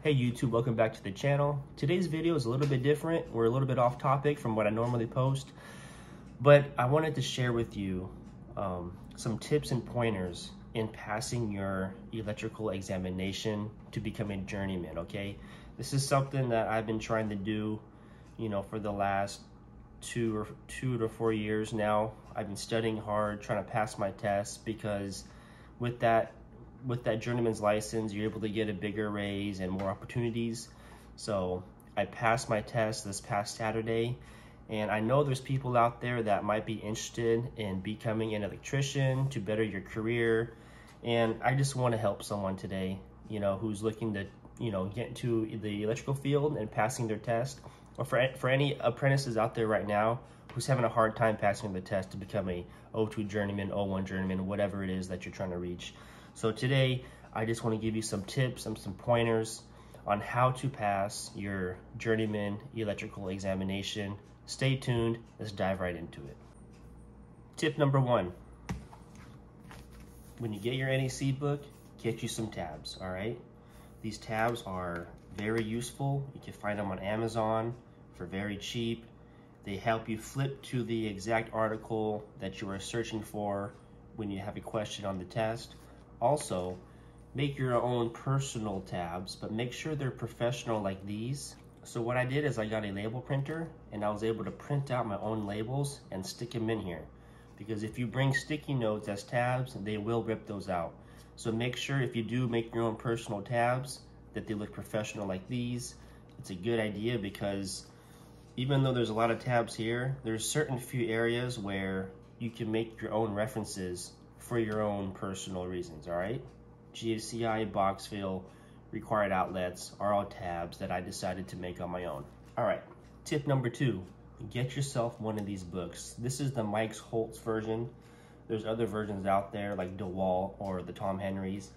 Hey YouTube, welcome back to the channel. Today's video is a little bit different. We're a little bit off topic from what I normally post, but I wanted to share with you um, some tips and pointers in passing your electrical examination to become a journeyman, okay? This is something that I've been trying to do, you know, for the last two or two to four years now. I've been studying hard, trying to pass my tests because with that with that journeyman's license, you're able to get a bigger raise and more opportunities. So I passed my test this past Saturday, and I know there's people out there that might be interested in becoming an electrician to better your career. And I just want to help someone today, you know, who's looking to, you know, get into the electrical field and passing their test. Or for, for any apprentices out there right now who's having a hard time passing the test to become a 02 journeyman, 01 journeyman, whatever it is that you're trying to reach. So today, I just want to give you some tips and some pointers on how to pass your journeyman electrical examination. Stay tuned, let's dive right into it. Tip number one, when you get your NEC book, get you some tabs, all right? These tabs are very useful. You can find them on Amazon for very cheap. They help you flip to the exact article that you are searching for when you have a question on the test. Also, make your own personal tabs, but make sure they're professional like these. So what I did is I got a label printer and I was able to print out my own labels and stick them in here. Because if you bring sticky notes as tabs, they will rip those out. So make sure if you do make your own personal tabs, that they look professional like these. It's a good idea because even though there's a lot of tabs here, there's certain few areas where you can make your own references for your own personal reasons, all right? GFCI, box fill, required outlets are all tabs that I decided to make on my own. All right, tip number two, get yourself one of these books. This is the Mike's Holt's version. There's other versions out there like DeWalt or the Tom Henry's,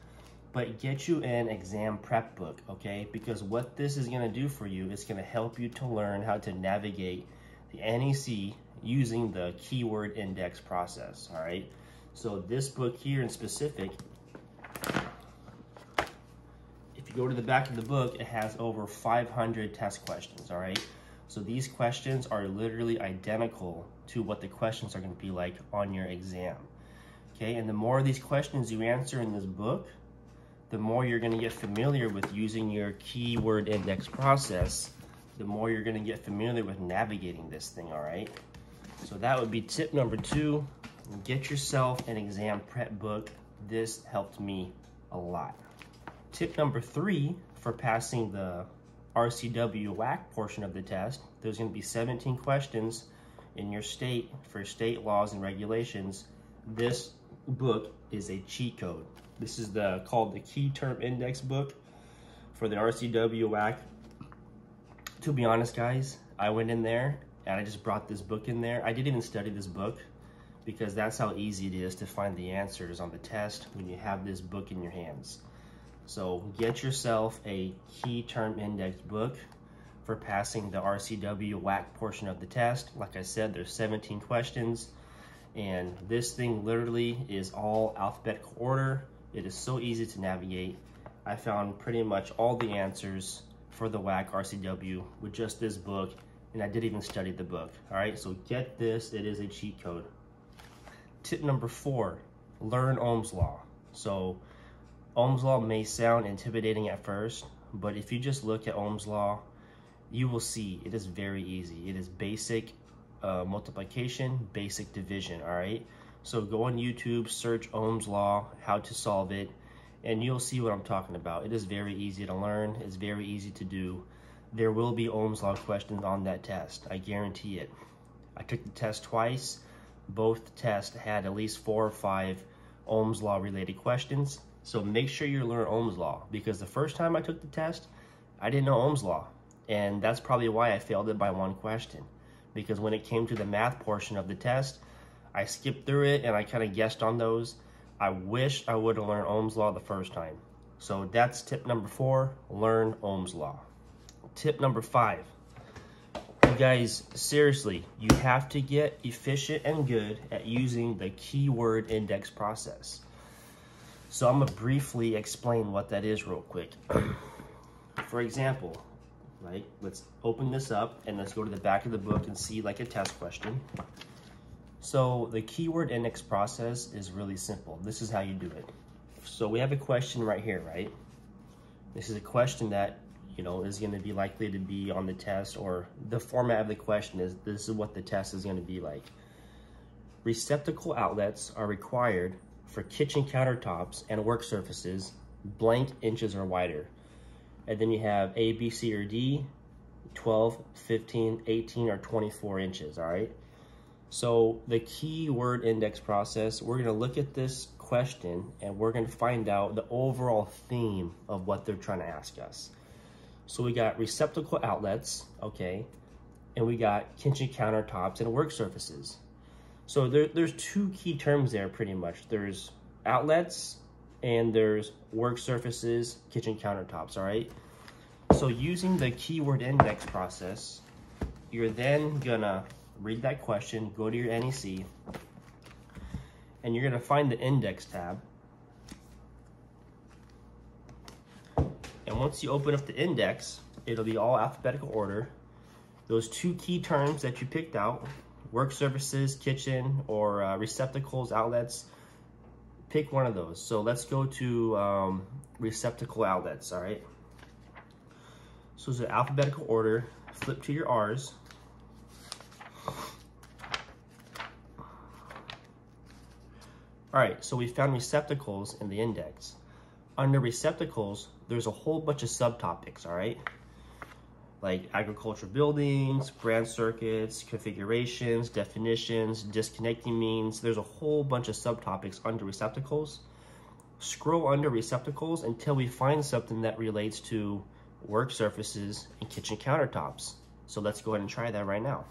but get you an exam prep book, okay? Because what this is gonna do for you is gonna help you to learn how to navigate the NEC using the keyword index process, all right? So this book here in specific, if you go to the back of the book, it has over 500 test questions, all right? So these questions are literally identical to what the questions are gonna be like on your exam, okay? And the more of these questions you answer in this book, the more you're gonna get familiar with using your keyword index process, the more you're gonna get familiar with navigating this thing, all right? So that would be tip number two get yourself an exam prep book. This helped me a lot. Tip number three for passing the RCW WAC portion of the test, there's gonna be 17 questions in your state for state laws and regulations. This book is a cheat code. This is the called the Key Term Index book for the RCW WAC. To be honest, guys, I went in there and I just brought this book in there. I didn't even study this book because that's how easy it is to find the answers on the test when you have this book in your hands. So get yourself a key term index book for passing the RCW WAC portion of the test. Like I said, there's 17 questions and this thing literally is all alphabetical order. It is so easy to navigate. I found pretty much all the answers for the WAC RCW with just this book and I didn't even study the book. All right, so get this, it is a cheat code. Tip number four, learn Ohm's Law. So Ohm's Law may sound intimidating at first, but if you just look at Ohm's Law, you will see it is very easy. It is basic uh, multiplication, basic division, all right? So go on YouTube, search Ohm's Law, how to solve it, and you'll see what I'm talking about. It is very easy to learn. It's very easy to do. There will be Ohm's Law questions on that test. I guarantee it. I took the test twice both tests had at least four or five Ohm's Law related questions. So make sure you learn Ohm's Law because the first time I took the test, I didn't know Ohm's Law. And that's probably why I failed it by one question. Because when it came to the math portion of the test, I skipped through it and I kind of guessed on those. I wish I would have learned Ohm's Law the first time. So that's tip number four, learn Ohm's Law. Tip number five, you guys, seriously, you have to get efficient and good at using the keyword index process. So I'm gonna briefly explain what that is real quick. for example, right, let's open this up and let's go to the back of the book and see like a test question. So the keyword index process is really simple. This is how you do it. So we have a question right here, right? This is a question that, you know, is going to be likely to be on the test or the format of the question is this is what the test is going to be like. Receptacle outlets are required for kitchen countertops and work surfaces blank inches or wider. And then you have A, B, C, or D, 12, 15, 18, or 24 inches, all right? So the keyword index process, we're gonna look at this question and we're gonna find out the overall theme of what they're trying to ask us. So we got receptacle outlets, okay, and we got kitchen countertops and work surfaces. So there, there's two key terms there pretty much. There's outlets and there's work surfaces, kitchen countertops, all right? So using the keyword index process, you're then gonna read that question, go to your NEC, and you're gonna find the index tab. And once you open up the index, it'll be all alphabetical order. Those two key terms that you picked out, work surfaces, kitchen, or uh, receptacles, outlets, pick one of those. So let's go to um, receptacle outlets, all right? So it's an alphabetical order. Flip to your R's. All right, so we found receptacles in the index. Under receptacles, there's a whole bunch of subtopics, all right? Like agriculture buildings, branch circuits, configurations, definitions, disconnecting means. There's a whole bunch of subtopics under receptacles. Scroll under receptacles until we find something that relates to work surfaces and kitchen countertops. So let's go ahead and try that right now.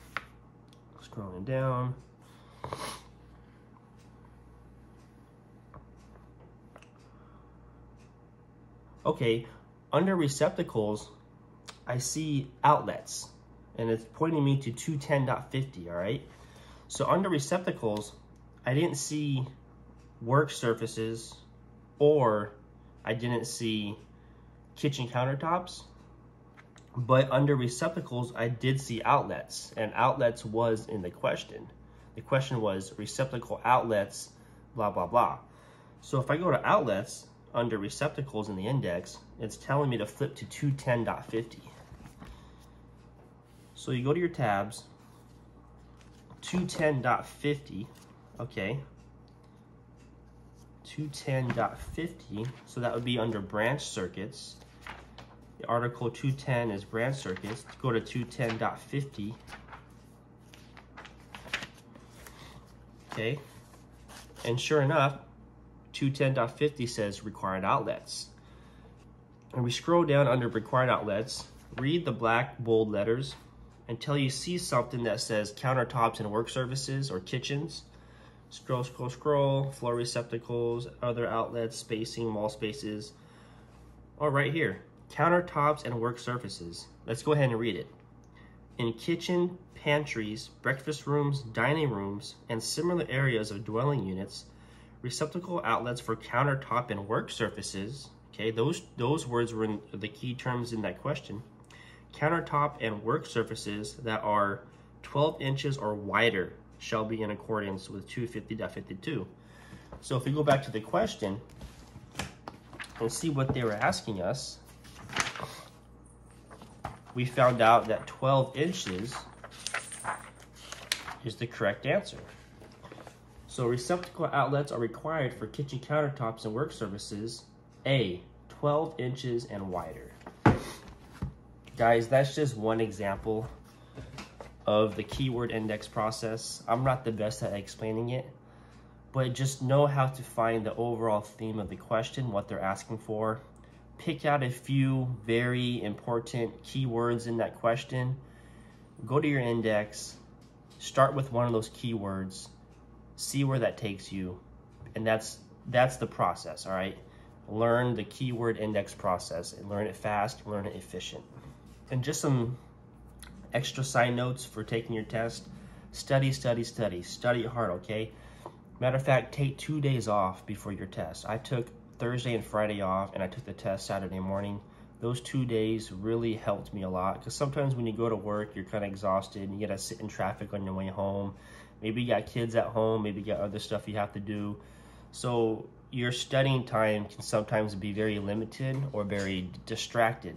Scrolling down. Okay, under receptacles, I see outlets and it's pointing me to 210.50, all right? So under receptacles, I didn't see work surfaces or I didn't see kitchen countertops, but under receptacles, I did see outlets and outlets was in the question. The question was receptacle outlets, blah, blah, blah. So if I go to outlets, under receptacles in the index, it's telling me to flip to 210.50. So you go to your tabs, 210.50, okay. 210.50, so that would be under branch circuits. The article 210 is branch circuits. Go to 210.50. Okay, and sure enough, 210.50 says required outlets. And we scroll down under required outlets, read the black bold letters until you see something that says countertops and work surfaces or kitchens. Scroll, scroll, scroll, floor receptacles, other outlets, spacing, wall spaces. Oh, right here, countertops and work surfaces. Let's go ahead and read it. In kitchen, pantries, breakfast rooms, dining rooms, and similar areas of dwelling units, receptacle outlets for countertop and work surfaces. Okay, those, those words were the key terms in that question. Countertop and work surfaces that are 12 inches or wider shall be in accordance with 250.52. So if we go back to the question and see what they were asking us, we found out that 12 inches is the correct answer. So receptacle outlets are required for kitchen countertops and work surfaces. A, 12 inches and wider. Guys, that's just one example of the keyword index process. I'm not the best at explaining it, but just know how to find the overall theme of the question, what they're asking for. Pick out a few very important keywords in that question. Go to your index, start with one of those keywords, see where that takes you. And that's that's the process, all right? Learn the keyword index process and learn it fast, learn it efficient. And just some extra side notes for taking your test. Study, study, study. Study hard, okay? Matter of fact, take two days off before your test. I took Thursday and Friday off, and I took the test Saturday morning. those two days really helped me a lot because sometimes when you go to work, you're kind of exhausted and you gotta sit in traffic on your way home. Maybe you got kids at home, maybe you got other stuff you have to do. So your studying time can sometimes be very limited or very distracted.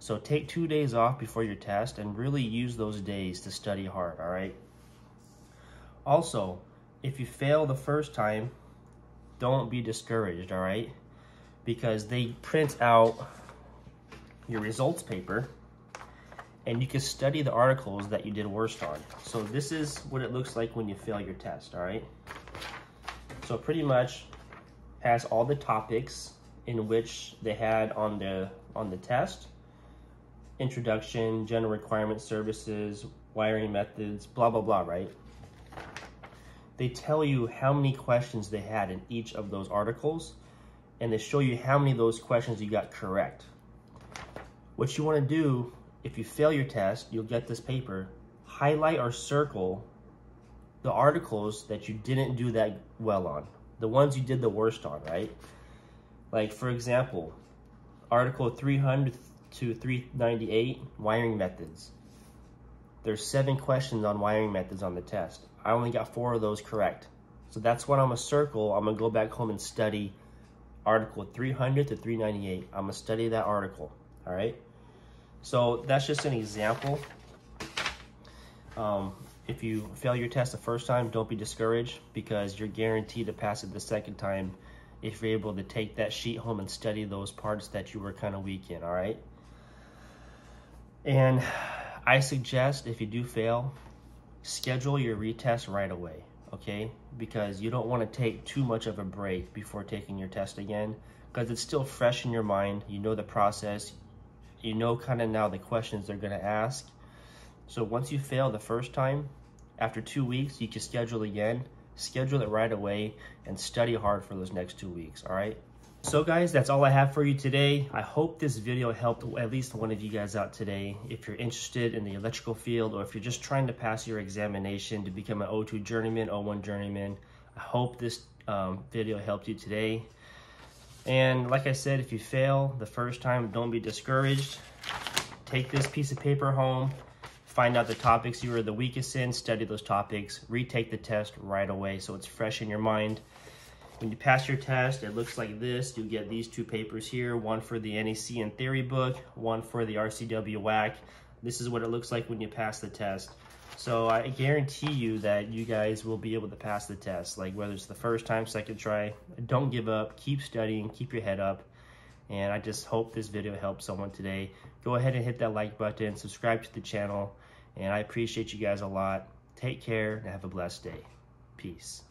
So take two days off before your test and really use those days to study hard, all right? Also, if you fail the first time, don't be discouraged, all right? Because they print out your results paper and you can study the articles that you did worst on. So this is what it looks like when you fail your test, all right? So pretty much has all the topics in which they had on the on the test introduction, general requirement services, wiring methods, blah, blah, blah, right? They tell you how many questions they had in each of those articles, and they show you how many of those questions you got correct. What you want to do, if you fail your test, you'll get this paper, highlight or circle the articles that you didn't do that well on, the ones you did the worst on, right? Like, for example, Article 300, to 398, wiring methods. There's seven questions on wiring methods on the test. I only got four of those correct. So that's what I'm gonna circle. I'm gonna go back home and study article 300 to 398. I'm gonna study that article, all right? So that's just an example. Um, if you fail your test the first time, don't be discouraged because you're guaranteed to pass it the second time if you're able to take that sheet home and study those parts that you were kind of weak in, all right? And I suggest if you do fail, schedule your retest right away, okay? Because you don't want to take too much of a break before taking your test again because it's still fresh in your mind. You know the process. You know kind of now the questions they're going to ask. So once you fail the first time, after two weeks, you can schedule again. Schedule it right away and study hard for those next two weeks, all right? So guys, that's all I have for you today. I hope this video helped at least one of you guys out today. If you're interested in the electrical field or if you're just trying to pass your examination to become an 02 journeyman, 01 journeyman, I hope this um, video helped you today. And like I said, if you fail the first time, don't be discouraged. Take this piece of paper home, find out the topics you were the weakest in, study those topics, retake the test right away so it's fresh in your mind. When you pass your test, it looks like this. You get these two papers here, one for the NEC and theory book, one for the RCW WAC. This is what it looks like when you pass the test. So I guarantee you that you guys will be able to pass the test, like whether it's the first time, second try. Don't give up, keep studying, keep your head up. And I just hope this video helped someone today. Go ahead and hit that like button, subscribe to the channel, and I appreciate you guys a lot. Take care and have a blessed day. Peace.